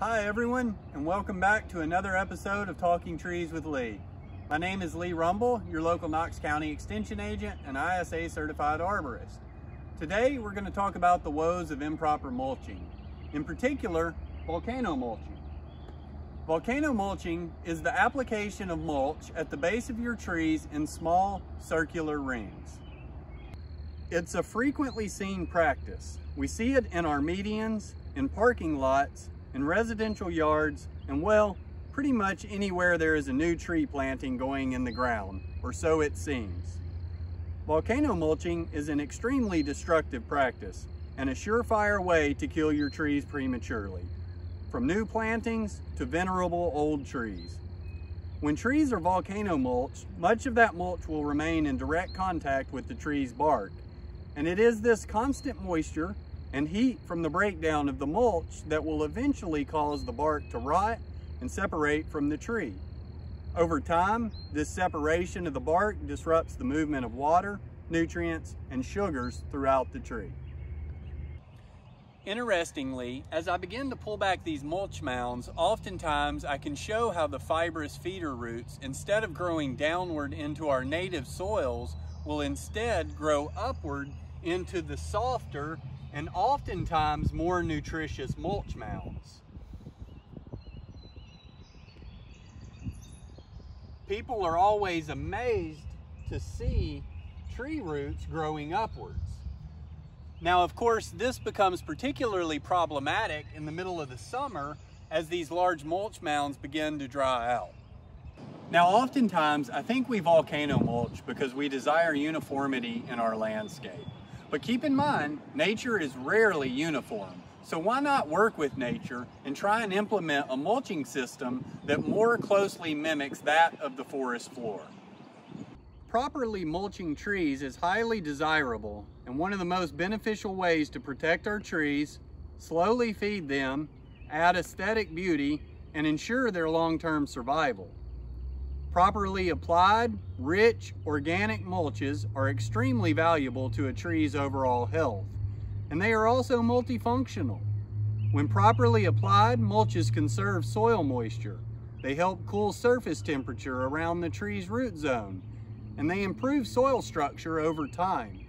Hi everyone, and welcome back to another episode of Talking Trees with Lee. My name is Lee Rumble, your local Knox County Extension Agent and ISA Certified Arborist. Today we're going to talk about the woes of improper mulching, in particular, volcano mulching. Volcano mulching is the application of mulch at the base of your trees in small circular rings. It's a frequently seen practice. We see it in our medians, in parking lots, in residential yards, and well, pretty much anywhere there is a new tree planting going in the ground, or so it seems. Volcano mulching is an extremely destructive practice and a surefire way to kill your trees prematurely, from new plantings to venerable old trees. When trees are volcano mulched, much of that mulch will remain in direct contact with the tree's bark, and it is this constant moisture and heat from the breakdown of the mulch that will eventually cause the bark to rot and separate from the tree. Over time, this separation of the bark disrupts the movement of water, nutrients, and sugars throughout the tree. Interestingly, as I begin to pull back these mulch mounds, oftentimes I can show how the fibrous feeder roots, instead of growing downward into our native soils, will instead grow upward into the softer and oftentimes more nutritious mulch mounds. People are always amazed to see tree roots growing upwards. Now, of course, this becomes particularly problematic in the middle of the summer as these large mulch mounds begin to dry out. Now, oftentimes, I think we volcano mulch because we desire uniformity in our landscape. But keep in mind, nature is rarely uniform. So why not work with nature and try and implement a mulching system that more closely mimics that of the forest floor? Properly mulching trees is highly desirable and one of the most beneficial ways to protect our trees, slowly feed them, add aesthetic beauty, and ensure their long-term survival. Properly applied, rich, organic mulches are extremely valuable to a tree's overall health, and they are also multifunctional. When properly applied, mulches conserve soil moisture. They help cool surface temperature around the tree's root zone, and they improve soil structure over time.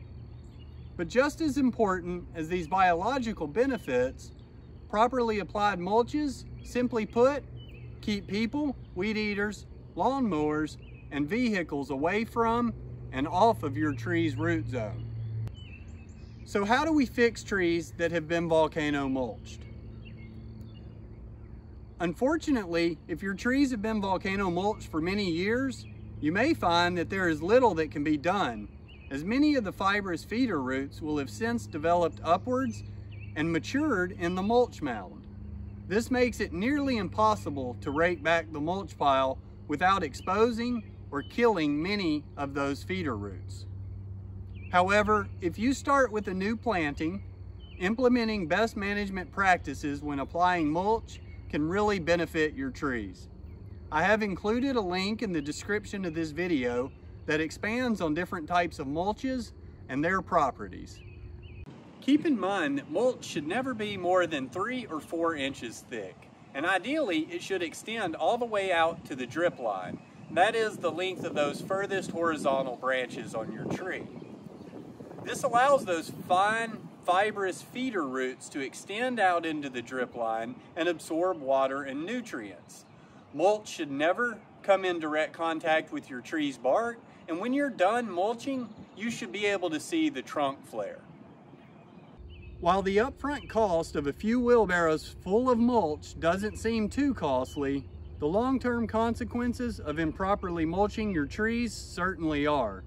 But just as important as these biological benefits, properly applied mulches, simply put, keep people, weed eaters, lawnmowers, and vehicles away from and off of your tree's root zone. So how do we fix trees that have been volcano mulched? Unfortunately, if your trees have been volcano mulched for many years, you may find that there is little that can be done, as many of the fibrous feeder roots will have since developed upwards and matured in the mulch mound. This makes it nearly impossible to rake back the mulch pile without exposing or killing many of those feeder roots. However, if you start with a new planting, implementing best management practices when applying mulch can really benefit your trees. I have included a link in the description of this video that expands on different types of mulches and their properties. Keep in mind that mulch should never be more than three or four inches thick and ideally it should extend all the way out to the drip line. That is the length of those furthest horizontal branches on your tree. This allows those fine fibrous feeder roots to extend out into the drip line and absorb water and nutrients. Mulch should never come in direct contact with your tree's bark, and when you're done mulching, you should be able to see the trunk flare. While the upfront cost of a few wheelbarrows full of mulch doesn't seem too costly, the long-term consequences of improperly mulching your trees certainly are.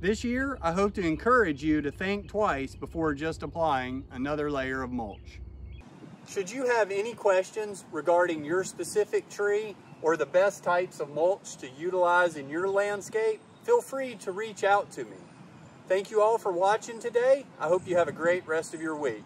This year, I hope to encourage you to think twice before just applying another layer of mulch. Should you have any questions regarding your specific tree or the best types of mulch to utilize in your landscape, feel free to reach out to me. Thank you all for watching today. I hope you have a great rest of your week.